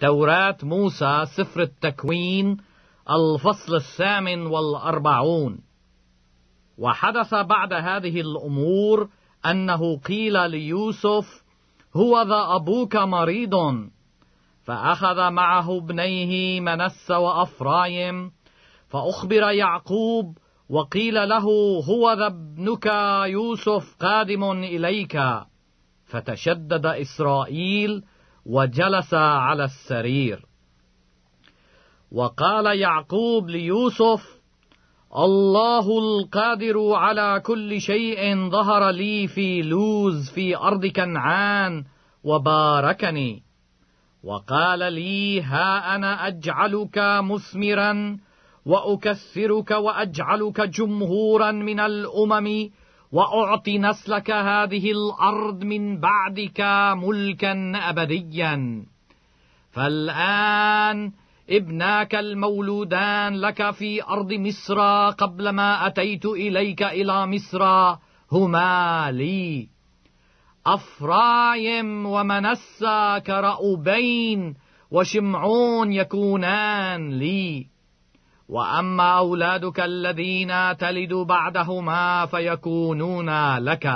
توراة موسى سفر التكوين الفصل الثامن والأربعون. وحدث بعد هذه الأمور أنه قيل ليوسف هو ذا أبوك مريض. فأخذ معه ابنيه منس وأفرايم فأخبر يعقوب وقيل له هو ذا ابنك يوسف قادم إليك. فتشدد إسرائيل وجلس على السرير. وقال يعقوب ليوسف الله القادر على كل شيء ظهر لي في لوز في أرض كنعان وباركني. وقال لي ها أنا أجعلك مثمرا وأكثرك وأجعلك جمهورا من الأمم وأعطي نسلك هذه الأرض من بعدك ملكا أبديا. فالآن ابناك المولودان لك في أرض مصر قبل ما أتيت إليك إلى مصر. هما لي. أفرايم ومنسى كرأوبين وشمعون يكونان لي. وأما أولادك الذين تلد بعدهما فيكونون لك.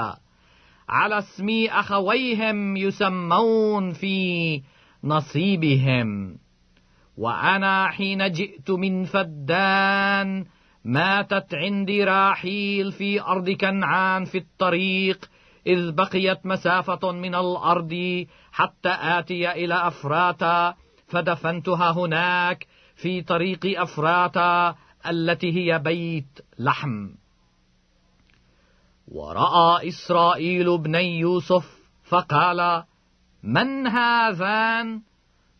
على اسم أخويهم يسمون في نصيبهم. وأنا حين جئت من فدان ماتت عندي راحيل في أرض كنعان في الطريق إذ بقيت مسافة من الأرض حتى آتي إلى أفراتا فدفنتها هناك في طريق افراتا التي هي بيت لحم. ورأى إسرائيل ابني يوسف فقال من هذان؟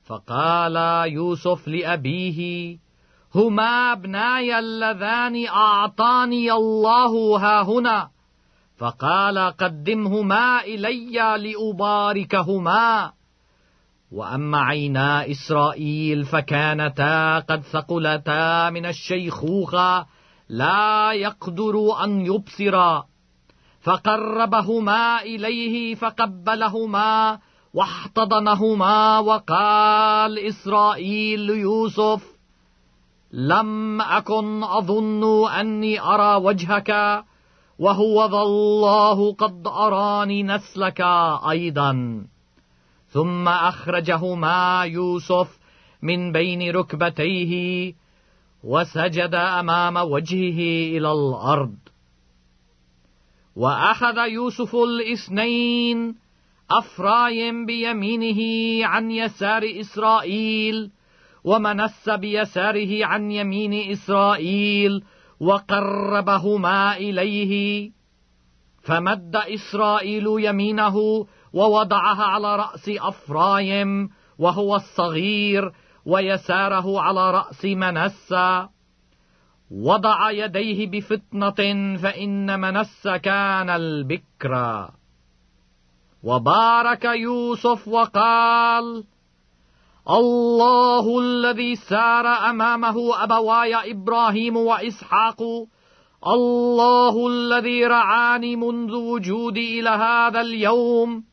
فقال يوسف لأبيه هما ابناي اللذان أعطاني الله ها هنا. فقال قدمهما إلي لأباركهما. وأما عينا إسرائيل فكانتا قد ثقلتا من الشيخوخة لا يقدر أن يبصرا فقربهما إليه فقبلهما واحتضنهما وقال إسرائيل ليوسف لم أكن أظن أني أرى وجهك وهو ذا الله قد أراني نسلك أيضا. ثم اخرجهما يوسف من بين ركبتيه وسجد أمام وجهه إلى الأرض. وأخذ يوسف الاثنين أفرايم بيمينه عن يسار إسرائيل ومنس بيساره عن يمين إسرائيل وقربهما إليه. فمد إسرائيل يمينه ووضعها على رأس أفرايم وهو الصغير ويساره على رأس منسى. وضع يديه بفطنة فإن منس كان البكر. وبارك يوسف وقال الله الذي سار أمامه أبواي إبراهيم وإسحاق الله الذي رعاني منذ وجودي إلى هذا اليوم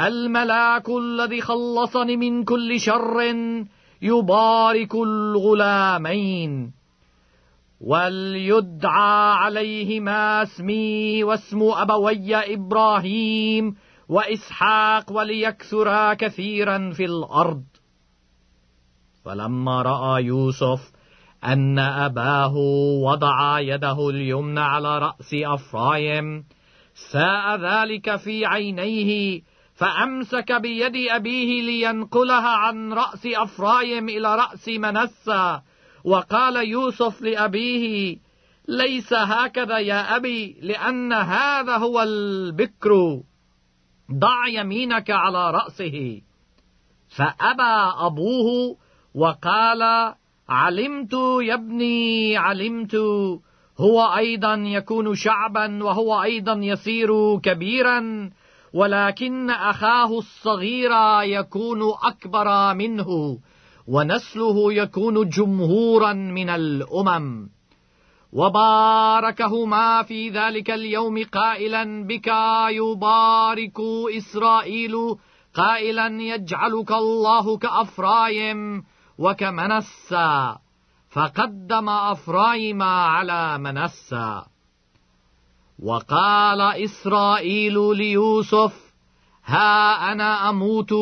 الملاك الذي خلصني من كل شر يبارك الغلامين وليدعى عليهما اسمي واسم أبوي إبراهيم وإسحاق وليكثرا كثيرا في الأرض. فلما رأى يوسف أن أباه وضع يده اليمنى على رأس أفرايم ساء ذلك في عينيه فأمسك بيد أبيه لينقلها عن رأس أفرايم إلى رأس منسى. وقال يوسف لأبيه ليس هكذا يا أبي لأن هذا هو البكر. ضع يمينك على رأسه. فأبى أبوه وقال علمت يا ابني علمت. هو أيضا يكون شعبا وهو أيضا يصير كبيرا. ولكن أخاه الصغير يكون أكبر منه ونسله يكون جمهورا من الأمم. وباركهما في ذلك اليوم قائلا بك يبارك إسرائيل قائلا يجعلك الله كأفرايم وكمنسى فقدم أفرايم على منسى وقال إسرائيل ليوسف ها أنا أموت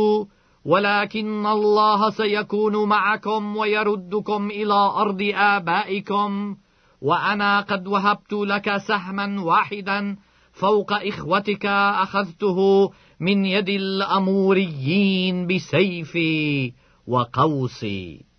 ولكن الله سيكون معكم ويردكم إلى أرض آبائكم وأنا قد وهبت لك سهما واحدا فوق إخوتك أخذته من يد الأموريين بسيفي وقوسي.